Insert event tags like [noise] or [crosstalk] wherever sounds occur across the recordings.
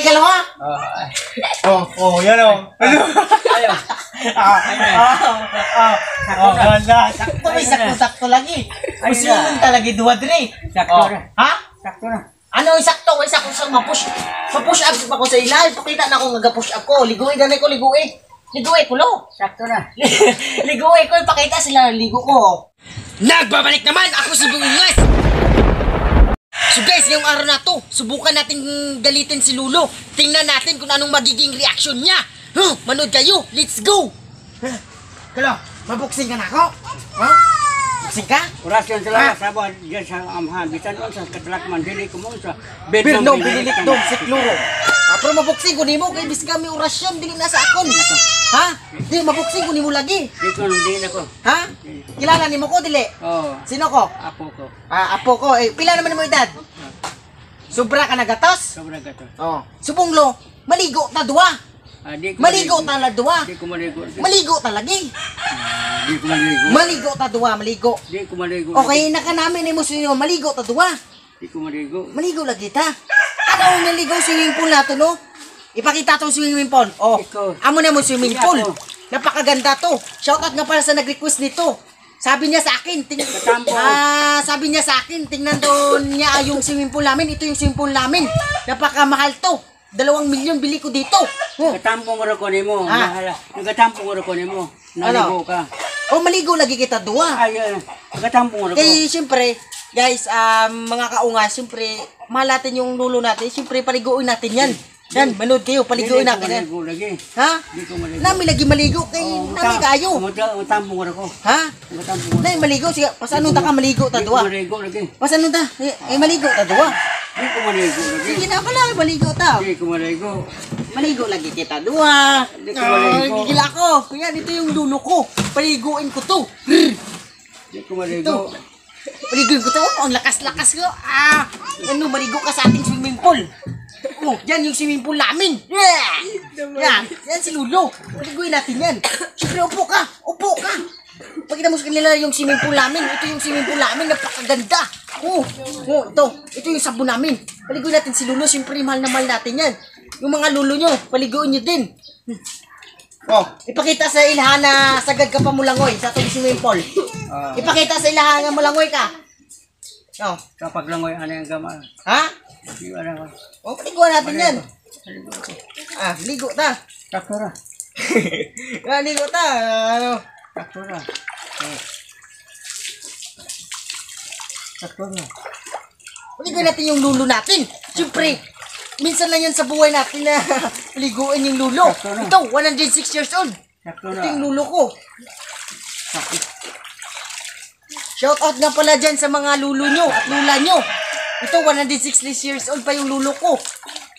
Ikalawa? Oh, oh, yan oh. Ano? Ayaw. Ah, ah, ah, oh, ganda. Sakto, may sakto-sakto lagi. Ay, Gusto yun talaga duwa dre. Sakto Oh. na. Ha? Sakto na. Ano yung sakto? May sakto sa mapush. Ma-push up pa ko sa ilalim. Pakita na akong nag-push up ko. Liguin na ko, liguin. Liguin ko, lo. Sakto na. [laughs] liguin ko, pakita sila ligo ko. Nagbabalik naman! Ako si Bungas! Ngayong araw na to, subukan natin galitin si Lulo. Tingnan natin kung anong magiging reaction niya. Huh, manood kayo, let's go! Kalo, mabuksing ka na ako? Ha? Buksing ka? Oras yan sila. Sabon. Diyan sa amahan. Bisan doon sa katalakman. Dili ko mo sa Birno, bililik dom, si Kluro. Ah, pero mabuksing ko nimo kay bis kami orasyon dili na sa akon. Ha? Di mabuksing ko nimo lagi. Di ko hindi na ko. Ha? Kilala nimo ko dili? Oo. Sino ko? Apo ko. Ah, apo ko. Eh, pila naman mo edad? Sobra ka nagatos? Sobra ka to. Oh. Subonglo, maligo ta duwa. Ah, di ko Maligo ta la duwa. Di ko maligo. Maligo ta lagi. Di ko maligo. Maligo ta duwa, maligo. Di ko maligo. Okay na ka namin ni mo sinyo, maligo ta duwa. Di ko maligo. Maligo lagi ta. Ano ang naligo swimming pool nato no? Ipakita tong swimming pool. Oh, Ikaw. amo na mo swimming pool. Napakaganda to. Shoutout nga pala sa nag-request nito. Sabi niya sa akin, ting ah, sabi niya sa akin, tingnan doon niya ah, yung swimming pool namin. Ito yung swimming pool namin. Napakamahal to. Dalawang milyon bili ko dito. Oh. Katampong ko ko nimo. Ah. Nahala. Katampong ko ko nimo. Naligo ka. Oh, maligo lagi kita duwa. Ay, ay. Katampong ko. Kaya siyempre, guys, um, mga kaunga, siyempre, mahal natin yung lulo natin. Siyempre, paliguin natin yan. Yan, manood kayo, paliguin natin yan. Maligo lagi. Ha? Di ko maligo. Nami lagi maligo kay nami kayo. Katampong ko ko. Ha? Katampong ko. Nay maligo siya. Pasanong ta ka maligo ta duwa. maligo lagi. Pasanong ta? Eh, eh, maligo ta duwa. Di ko maligo lagi. Sige na pala, maligo ta. Di ko maligo. Maligo lagi kita duwa. Hindi ko maligo. Ay, gigila ko. Yan, ito yung lulo ko. Paliguin ko to. Di ko maligo. Paliguin ko to. Oh, ang lakas-lakas ko. Ah, ano, maligo ka sa ating swimming pool. Oh, yan yung swimming pool namin. Yeah! Yan, yan si Lulo. Paliguin natin yan. Siyempre, upo ka. Upo ka. Pakita mo sa kanila yung swimming pool namin. Ito yung swimming pool namin. Napakaganda. Oh, oh, ito. Ito yung sabon namin. Paliguin natin si Lulo. Siyempre, mahal na mahal natin yan. Yung mga lulo nyo, paliguin nyo din. Oh, ipakita sa ilahan na sagad ka pa mulangoy sa itong swimming pool. Ah, Ipakita sa ilahan na mulangoy ka. Oh, kapag langoy ano yung gama. ha? Di ano ko. O, paliguan natin yan. Ah, ligo ta. Na. [laughs] ah, ligo ta. Ano? Oh. Sakto na. Paliguan natin yung lulo natin. Siyempre, minsan lang yan sa buhay natin na [laughs] paliguan yung lulo. Ito, 106 years old. Ito yung lulo ko. Shout out nga pala dyan sa mga lulo nyo at lula nyo. Ito, 106 years old pa yung lulo ko.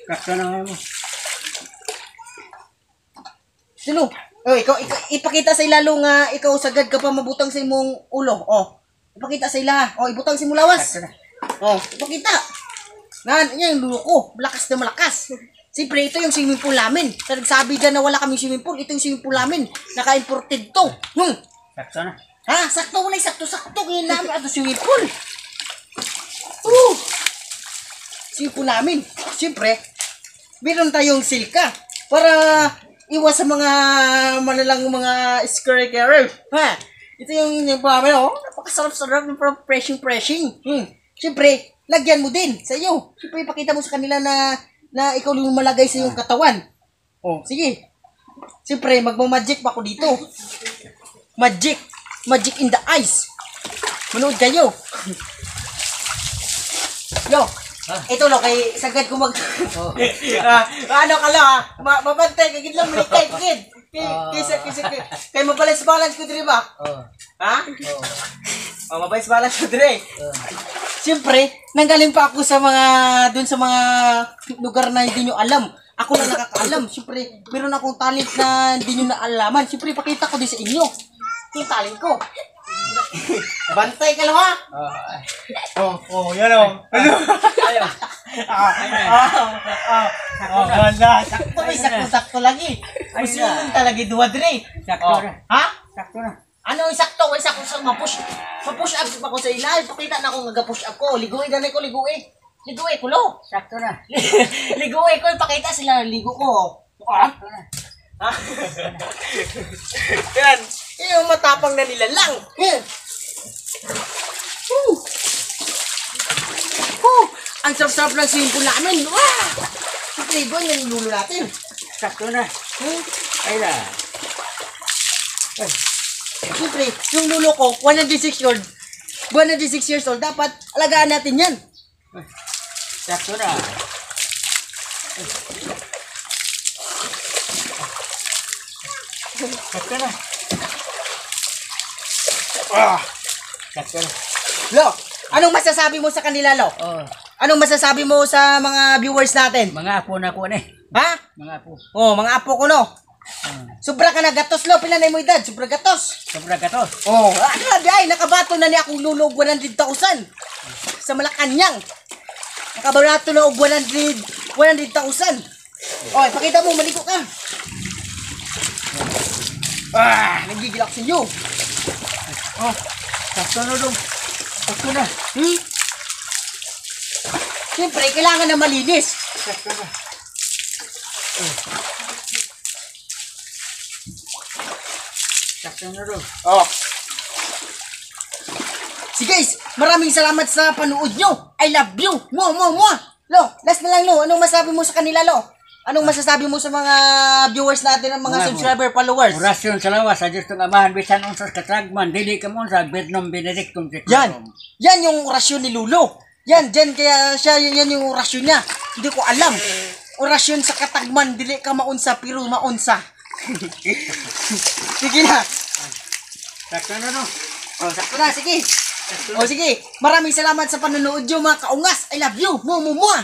Sakto na mo. Sino? Oh, ikaw, ikaw, ipakita sa ilalo nga ikaw sagad ka pa mabutang sa imong ulo. Oh. Ipakita sa ila. Oh, ibutang sa imong lawas. Sakto na. Oh, ipakita. Nan, yan yung lulo ko. Malakas na malakas. Siyempre, ito yung swimming pool namin. Sa nagsabi dyan na wala kami swimming pool, ito yung swimming pool namin. Naka-imported to. Hmm. Sakto na. Ha? Sakto wala sakto-sakto. Ngayon namin ato swimming pool. Uh! Pool namin. Siyempre, meron tayong silka para iwas sa mga malalang mga scary Ha? Ito yung yung namin, oh. Napakasarap-sarap ng pressing-pressing. Hmm. Siyempre, lagyan mo din sa iyo. Siyempre, ipakita mo sa kanila na na ikaw yung malagay sa iyong katawan. Oh, sige. Siyempre, magmamagic pa ako dito. Magic. Magic in the eyes. Manood kayo. Yo. Ito lo kay sagad ko mag [laughs] Ah, ano ka lang ha? Ma mabantay kay gid lang malikay gid. Kay kay kay kay, kay mabalance balance ko diri ba? Oh. Ha? Oh, mabalance balance ko diri. Siyempre, nanggaling pa ako sa mga dun sa mga lugar na hindi nyo alam. Ako na nakakaalam. Siyempre, meron akong talent na hindi nyo naalaman. Siyempre, pakita ko din sa inyo. Yung talent ko. [laughs] Bantay ka lang ha? Oh, oh, yan oh. [laughs] Ano? Ayaw. Ah, ah, ah, oh, ganda. Sakto, may sakto-sakto lagi. Gusto yun talaga duwa dre. Sakto Oh, na. ha? Sakto na. Ano yung sakto? May sakto sa ma-push. Ma-push up pa ko sa ilalim. Pakita na akong nag-push up ko. Liguin na ko, liguin. Liguwi ko, lo. Sakto na. [laughs] Liguwi ko, pakita sila. Ligo ko. Ah. Sakto na. Ha? Yan. Yung matapang na nila lang. Woo. Woo. Ang sarap-sarap ng pool namin. Wow! Siyempre, doon yung lulo natin. Sakto na. Hmm? Ay na. Siyempre, yung lulo ko, 106 years old. 106 years old. Dapat alagaan natin yan. Sakto na. Sakto na. Ah. Na. Lo, anong masasabi mo sa kanila, Lo? Oh, Anong masasabi mo sa mga viewers natin? mga apo na ko ni. Ha? Mga apo. Oh, mga apo ko, no? Ah, Sobra ka na gatos, Lo. Pilanay mo edad. Sobra gatos. Sobra ka to. Oh, ah, grabe ay, nakabato na ni akong lulog 100,000 sa Malacanang. Nakabato na og 100 100,000. Oh, pakita mo, maligo ka. Ah, nagigil ako sa iyo. Oh, sakto na dong. Sakto na. Hmm? Siyempre, kailangan na malinis. Sakto na. Sakto na dong. Oh. Si guys, maraming salamat sa panood nyo. I love you. Mua, mua, mua. Lo, last na lang, Lo. Anong masabi mo sa kanila, Lo? Anong masasabi mo sa mga viewers natin, ang mga Mga- subscriber, followers? Orasyon sa lawas sa Diyos ng Amahan bisan unsas katragman dili ka mo sa Bednom Benedictum Yan. Yan yung orasyon ni Lulo. Yan, dyan kaya siya, yan, yan yung orasyon niya. Hindi ko alam. Orasyon sa katagman, dili ka maunsa, pero maunsa. [laughs] sige na. Sakto na no. O, sakto na, sige. O, sige. Maraming salamat sa panonood nyo, mga kaungas. I love you. Mua, mua, mua.